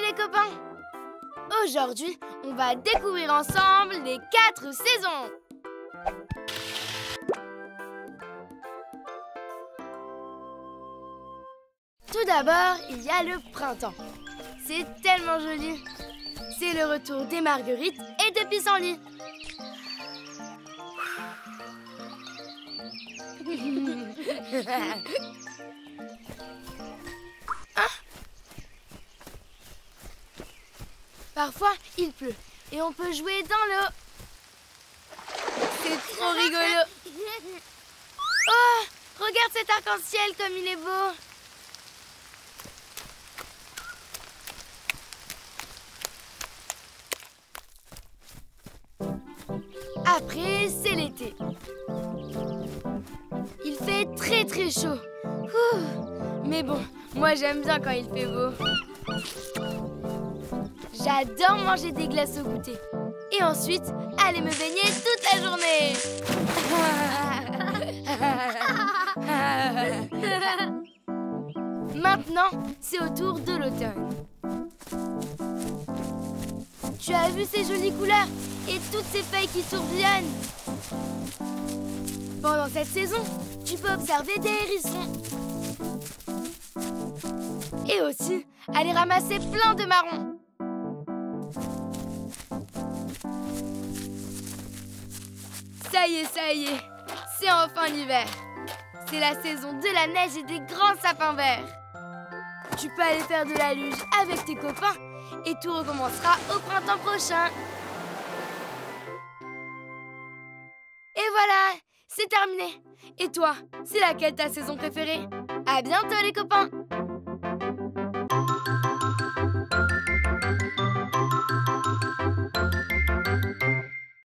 les copains Aujourd'hui, on va découvrir ensemble les quatre saisons Tout d'abord, il y a le printemps. C'est tellement joli. C'est le retour des marguerites et de pissenlits. Parfois, il pleut et on peut jouer dans l'eau. C'est trop rigolo. Oh, regarde cet arc-en-ciel comme il est beau. Après, c'est l'été. Il fait très très chaud. Mais bon, moi j'aime bien quand il fait beau. J'adore manger des glaces au goûter. Et ensuite, aller me baigner toute la journée. Maintenant, c'est au tour de l'automne. Tu as vu ces jolies couleurs et toutes ces feuilles qui tourbillonnent? Pendant cette saison, tu peux observer des hérissons. Et aussi aller ramasser plein de marrons. Ça y est, ça y est, c'est enfin l'hiver. C'est la saison de la neige et des grands sapins verts. Tu peux aller faire de la luge avec tes copains et tout recommencera au printemps prochain. Et voilà, c'est terminé. Et toi, c'est laquelle ta saison préférée? À bientôt les copains